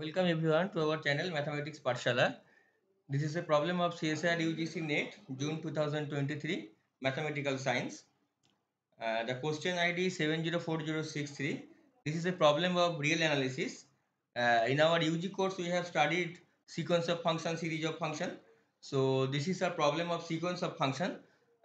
Welcome everyone to our channel Mathematics Pathshala. This is a problem of CSIR UGC NET June 2023 Mathematical Science. Uh, the question ID 704063. This is a problem of real analysis. Uh, in our UG course we have studied sequence of function, series of function. So this is a problem of sequence of function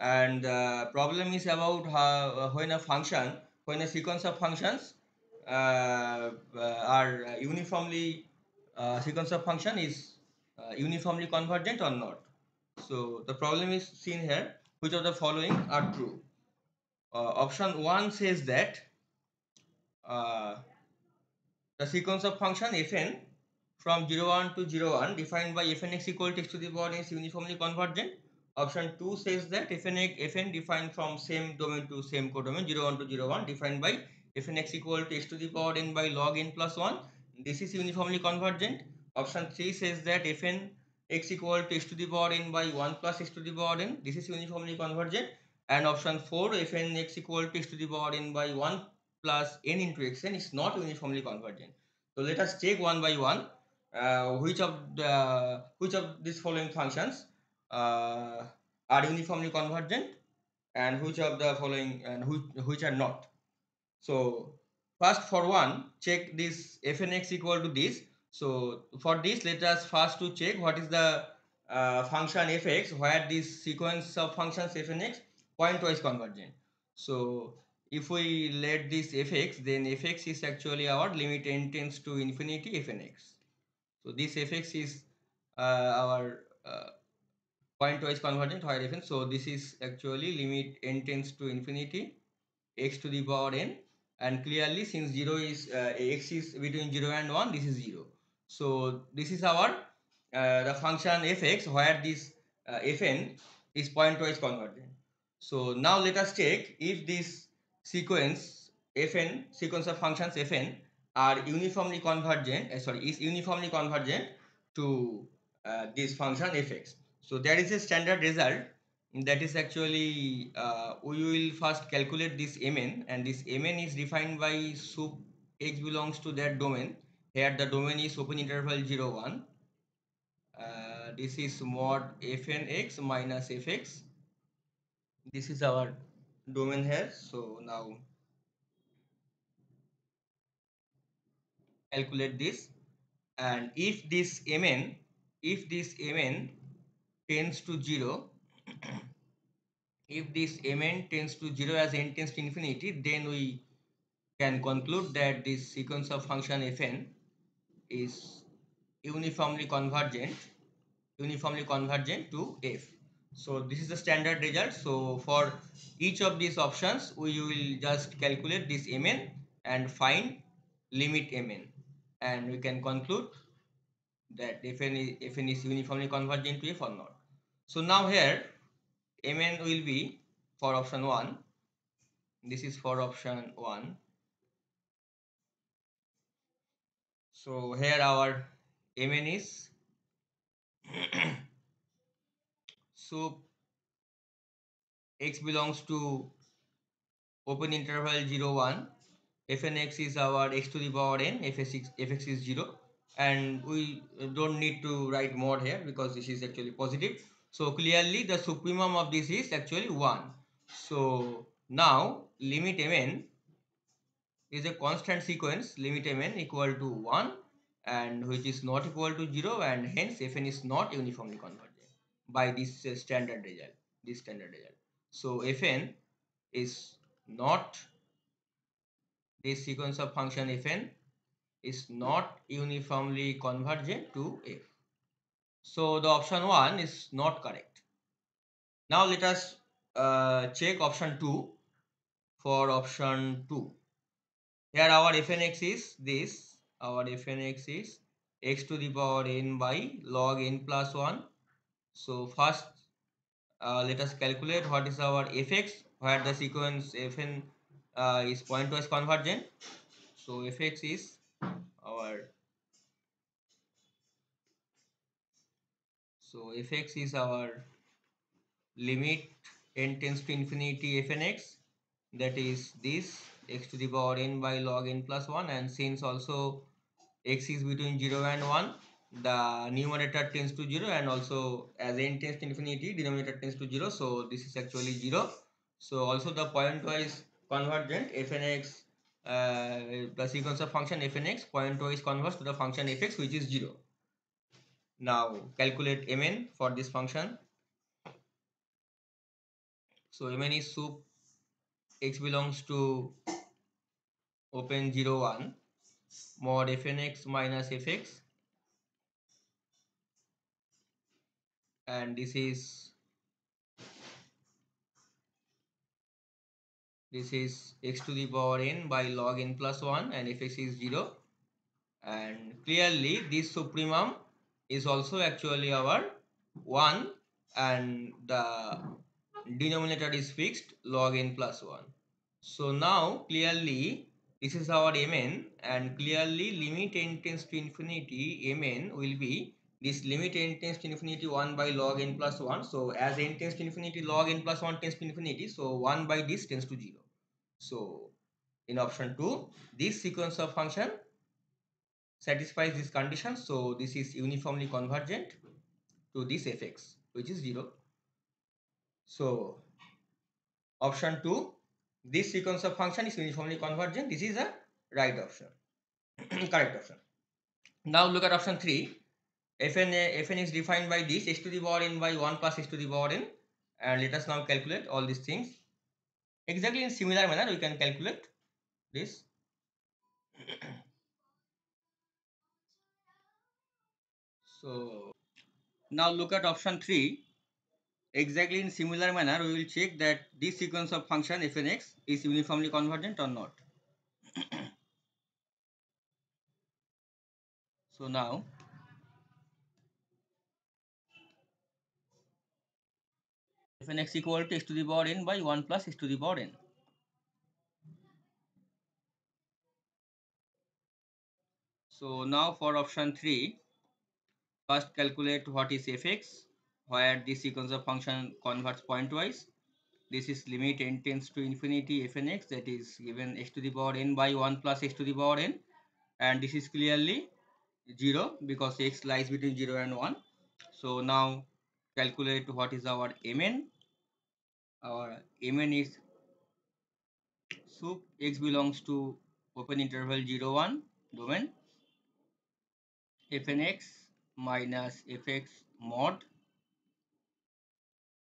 and the problem is about how when a function, when a sequence of functions uh, Uh, uh, are uh, uniformly uh, sequence of function is uh, uniformly convergent or not. So the problem is seen here. Which of the following are true? option 1 says that the sequence of function fn from 0 1 to 0 1 defined by fn x equal to x to the power n is uniformly convergent. Option 2 says that fn, fn defined from same domain to same codomain 0 1 to 0 1 defined by fn x equal to x to the power n by log n plus 1 this is uniformly convergent. Option 3 says that fn x equal to x to the power n by 1 plus x to the power n this is uniformly convergent. And option 4 fn x equal to x to the power n by 1 plus n into xn is not uniformly convergent. So let us check one by one uh, which of the which of these following functions uh, are uniformly convergent and which of the following and which, which are not so first for one, check this fnx equal to this. So for this, let us first to check what is the uh, function fx where this sequence of functions fnx pointwise convergent. So if we let this fx, then fx is actually our limit n tends to infinity fnx. So this fx is uh, our uh, pointwise convergent where fn. So this is actually limit n tends to infinity x to the power n and clearly since 0 is uh, x is between 0 and 1 this is 0 so this is our uh, the function fx where this uh, fn is pointwise convergent. So now let us check if this sequence fn sequence of functions fn are uniformly convergent uh, sorry is uniformly convergent to uh, this function fx. So there is a standard result that is actually uh, we will first calculate this mn and this mn is defined by sup x belongs to that domain. Here the domain is open interval 0 1 uh, this is mod fn x minus fx this is our domain here. So now calculate this. And if this mn if this mn tends to 0 if this mn tends to 0 as n tends to infinity then we can conclude that this sequence of function fn is uniformly convergent uniformly convergent to f. So this is the standard result. So for each of these options we will just calculate this mn and find limit mn and we can conclude that fn is, fn is uniformly convergent to f or not. So now here mn will be for option 1 this is for option 1 so here our mn is. So x belongs to open interval 0 1 fnx is our x to the power n. Fx, fx is 0 and we don't need to write mod here because this is actually positive so clearly the supremum of this is actually 1. So now limit mn is a constant sequence limit mn equal to 1 and which is not equal to 0 and hence fn is not uniformly convergent by this uh, standard result this standard result. So fn is not this sequence of function fn is not uniformly convergent to f. So the option 1 is not correct. Now let us uh, check option 2 for option 2. Here our fnx is this. Our fnx is x to the power n by log n plus 1. So first uh, let us calculate what is our fx where the sequence fn uh, is pointwise convergent. So fx is our So fx is our limit n tends to infinity fnx that is this x to the power n by log n plus 1 and since also x is between 0 and 1 the numerator tends to 0 and also as n tends to infinity denominator tends to 0 so this is actually 0 so also the pointwise convergent fnx uh, the sequence of function fnx pointwise converges to the function fx which is 0 now calculate mn for this function. So mn is sup x belongs to open 0 1 mod fnx minus fx and this is this is x to the power n by log n plus 1 and fx is 0 and clearly this supremum is also actually our 1 and the denominator is fixed log n plus 1 so now clearly this is our mn and clearly limit n tends to infinity mn will be this limit n tends to infinity 1 by log n plus 1 so as n tends to infinity log n plus 1 tends to infinity. So 1 by this tends to 0 so in option 2 this sequence of function satisfies this condition so this is uniformly convergent to this fx which is 0 so option 2 this sequence of function is uniformly convergent. This is a right option correct option. Now look at option 3 fn fn is defined by this x to the power n by 1 plus x to the power n. And let us now calculate all these things. Exactly in similar manner we can calculate this so now look at option 3 exactly in similar manner we will check that this sequence of function fnx is uniformly convergent or not so now fn x equal to x to the power n by 1 plus x to the power n. So now for option 3, first calculate what is fx, where this sequence of function converts pointwise. This is limit n tends to infinity fnx that is given x to the power n by 1 plus x to the power n and this is clearly 0 because x lies between 0 and 1. So now calculate what is our mn our mn is sup x belongs to open interval 0 1 domain fnx minus fx mod.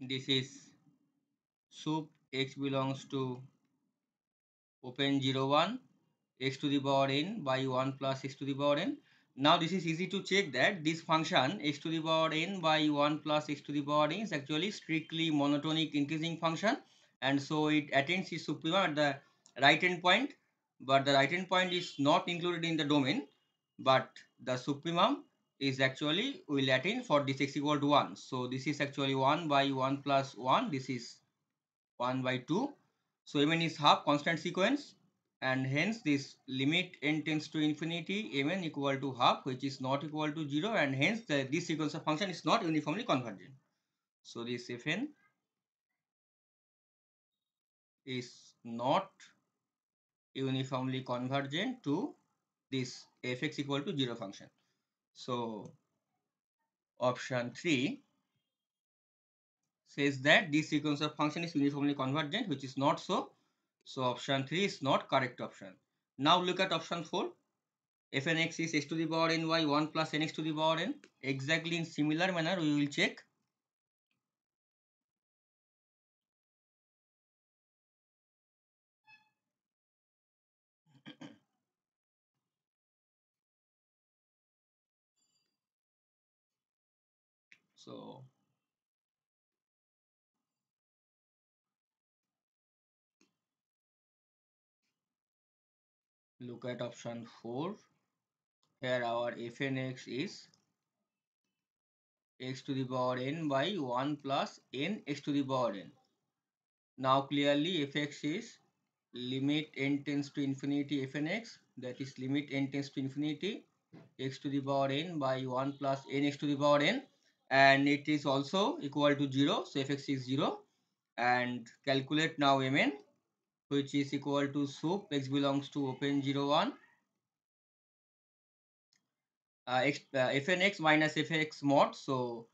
This is sup x belongs to open 0 1 x to the power n by 1 plus x to the power n. Now this is easy to check that this function x to the power n by 1 plus x to the power n is actually strictly monotonic increasing function. And so it attains its supremum at the right end point but the right end point is not included in the domain but the supremum is actually will attain for this x equal to 1 so this is actually 1 by 1 plus 1 this is 1 by 2 so mn is half constant sequence and hence this limit n tends to infinity mn equal to half which is not equal to 0 and hence the, this sequence of function is not uniformly convergent. So this fn is not uniformly convergent to this fx equal to 0 function. So option 3 says that this sequence of function is uniformly convergent which is not so so option 3 is not correct option. Now look at option 4. fnx is x to the power n y 1 plus nx to the power n. Exactly in similar manner we will check. So look at option 4 here our fnx is x to the power n by 1 plus n x to the power n. Now clearly fx is limit n tends to infinity fnx that is limit n tends to infinity x to the power n by 1 plus n x to the power n and it is also equal to 0 so fx is 0 and calculate now mn which is equal to sup x belongs to open 0 1 uh, x, uh, fnx minus fx mod. So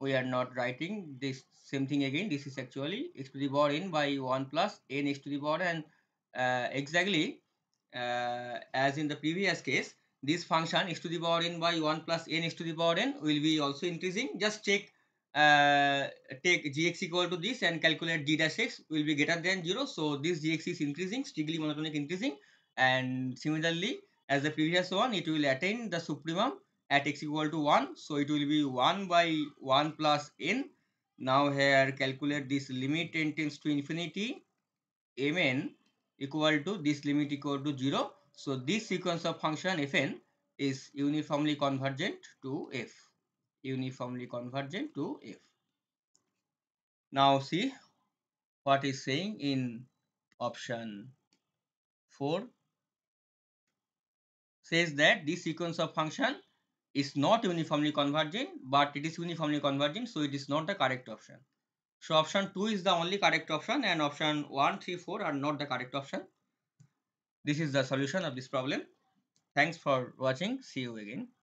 we are not writing this same thing again. This is actually x to the power n by 1 plus n x to the power and uh, exactly uh, as in the previous case this function x to the power n by 1 plus n x to the power n will be also increasing. Just check uh, take gx equal to this and calculate g dash x will be greater than 0 so this gx is increasing strictly monotonic increasing. And similarly as the previous one it will attain the supremum at x equal to 1 so it will be 1 by 1 plus n. Now here calculate this limit n tends to infinity mn equal to this limit equal to 0 so this sequence of function fn is uniformly convergent to f uniformly convergent to f. Now see what is saying in option 4 says that this sequence of function is not uniformly convergent but it is uniformly convergent so it is not the correct option. So option 2 is the only correct option and option 1 3 4 are not the correct option this is the solution of this problem. Thanks for watching. See you again